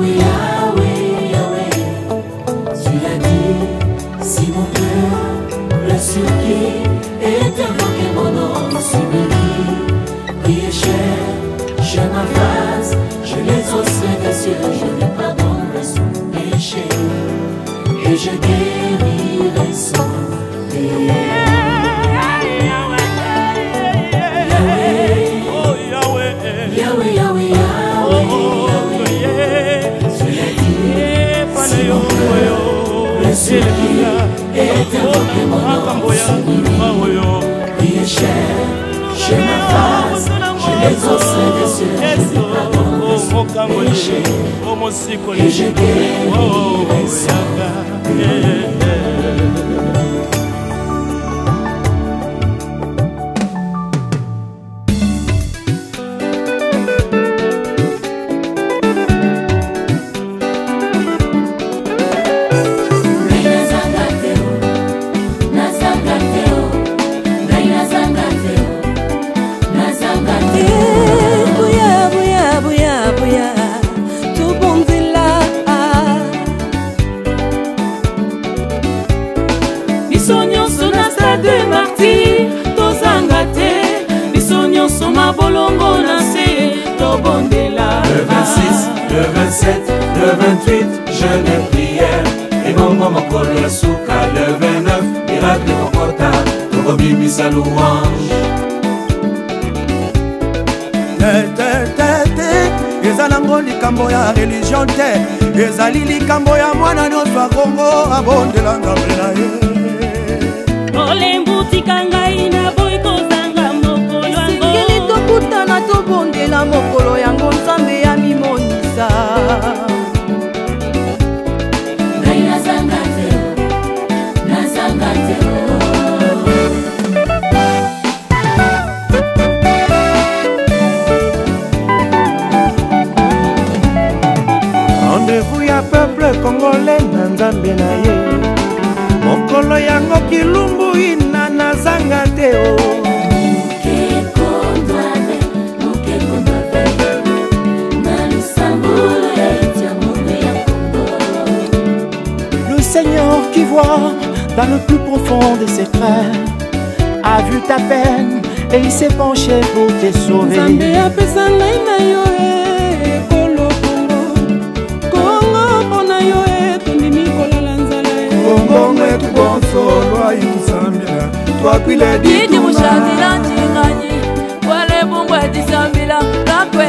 oui, ah oui, ah oui, tu l'as dit Si mon cœur le sur qui Et te mon nom, si me dire Qui est cher. j'ai ma grâce Je les hausserai, bien sûr, je ne pardonne Son péché, et je guérirai son péché sango ye o mosikoli oyaka 27, le 28, jeûne et prière ebongo mokolo ya suka le 29 miracle kokota tokobimisa louange eza nango likambo ya religio te ezali likambo ya mwana nyonso akongo abondela nzambe na ye olembu tika ngai naboyi kozanga mokolo yango esengeli tokutana tobondela mokolo ya rendez-vous ya peuple congolais na nzambe na ye mokolo yango kilumbu ina nazanga te o oh. Seigneur qui voit dans le plus profond de ses frères a vu ta peine et il s'est penché pour te sauver. mbongo e, ekukonsolwa e. ikusambila twakwile ditumuzhandila njinganyi wale mungu etisambila kakwe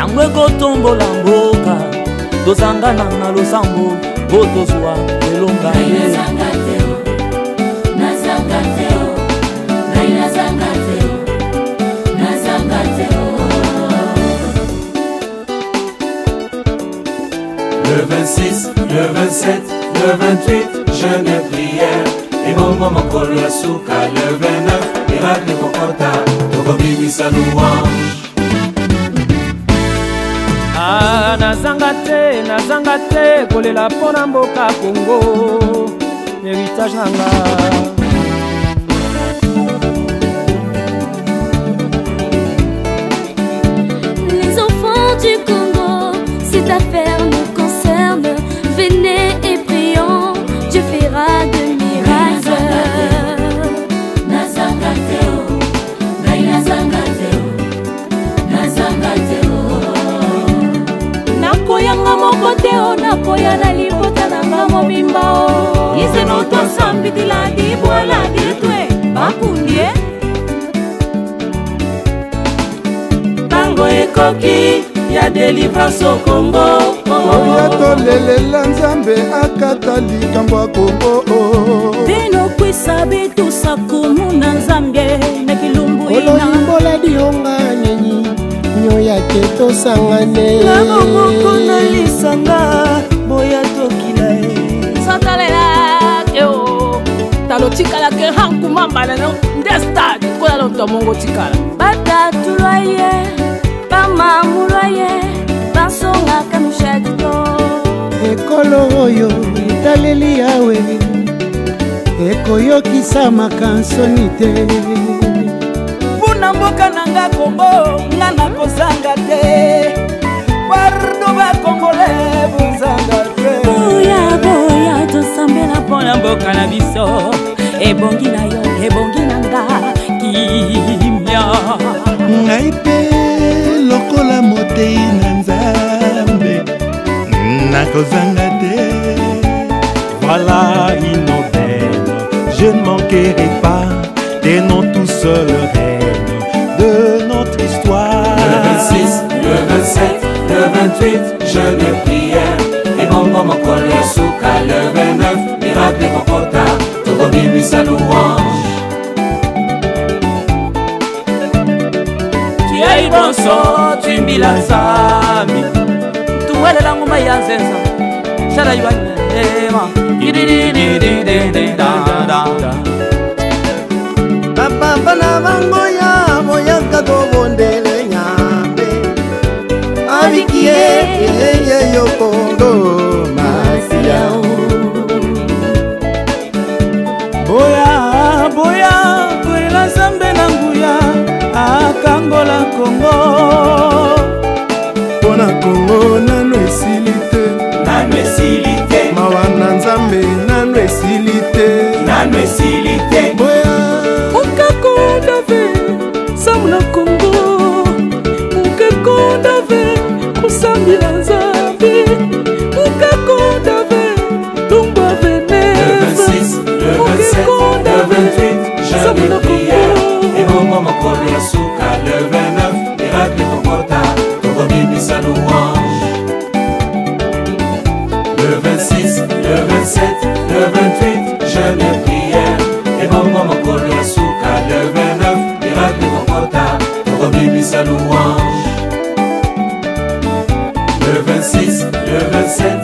yango ekotombola mboka tozangana na losambo mpo tozwa elonga ye Le 26, le 27, le 28, jeûne et prière. Et bon moment pour le souka, le 29, miracle et kokota, tokobimisa louange. ah, nazanga te nazanga te kolela mpo na mboka kongo heritage nanga nakoki ya delivrance okombo oya tolelela nzambe akata likambo ya kombo binokwisa bitosa komona nzambe na kilumbuololimbola dionga nyenyi nyo yake tosangane nabomoko na lisanga boya tokila e satalelake o talotikalake hankumambana no nde stade kola lontomongo tikala mokolo oyo etaleli yawe ekoyokisa makansoni te mpuna mboka na oh, nga kongo nga nakozanga te pardo bakongole bozanga te boyaboya tosambela mpona mboka na biso ebongi na yo ebongi na nga kimia ngai mpe lokola motei na nzambe nakozanga là inondaine, je ne manquerai pas Des noms tout seul de notre histoire. Le 26, le 27, le 28, je ne priais. Et mon maman collègue sous le 29, miracle et concota, tout remis sa louange. Tu bonso la nzambi tuwelelango mai ya nzenza sala yuani ema bapapa na bango ya boyaka kobondele nyambe abikie eyeye yo kongo masia boya boya kolela nzambe na nguya akangola kongo mpo na kongo nano esili te nano esili te pembe nano esili te nano esili te boya mokako dave samla kongo mokako dave kosambila nzambe mokako dave longwa venese mokako dave samla kongo ebongo mokolo ya suka le 29 miracle kokota tokobimisa louan le 27, le 28, je ne prière. Et maman pour le souk, le 29, miracle kokota, sa louange. Le 26, le 27,